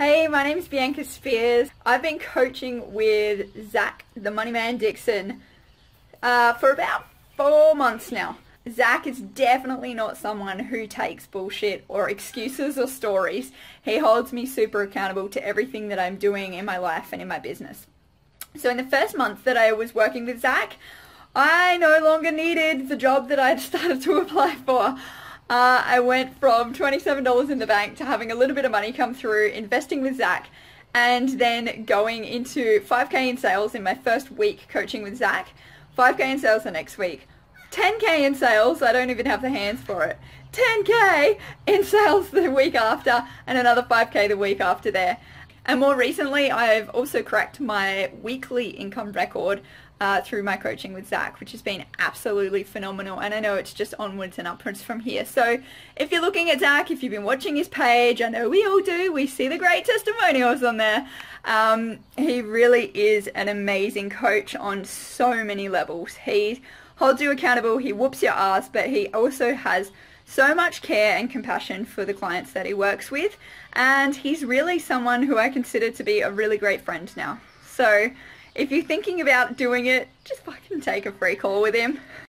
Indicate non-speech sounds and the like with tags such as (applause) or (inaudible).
Hey, my name is Bianca Spears. I've been coaching with Zac, the Money Man Dixon, uh, for about four months now. Zac is definitely not someone who takes bullshit or excuses or stories. He holds me super accountable to everything that I'm doing in my life and in my business. So in the first month that I was working with Zac, I no longer needed the job that I'd (laughs) started to apply for uh, I went from $27 in the bank to having a little bit of money come through, investing with Zac, and then going into 5k in sales in my first week coaching with Zac, 5k in sales the next week, 10k in sales, I don't even have the hands for it, 10k in sales the week after, and another 5k the week after there. And more recently, I've also cracked my weekly income record uh, through my coaching with Zac, which has been absolutely phenomenal. And I know it's just onwards and upwards from here. So if you're looking at Zac, if you've been watching his page, I know we all do, we see the great testimonials on there. Um, he really is an amazing coach on so many levels. He holds you accountable, he whoops your ass, but he also has so much care and compassion for the clients that he works with. And he's really someone who I consider to be a really great friend now. So if you're thinking about doing it, just fucking take a free call with him.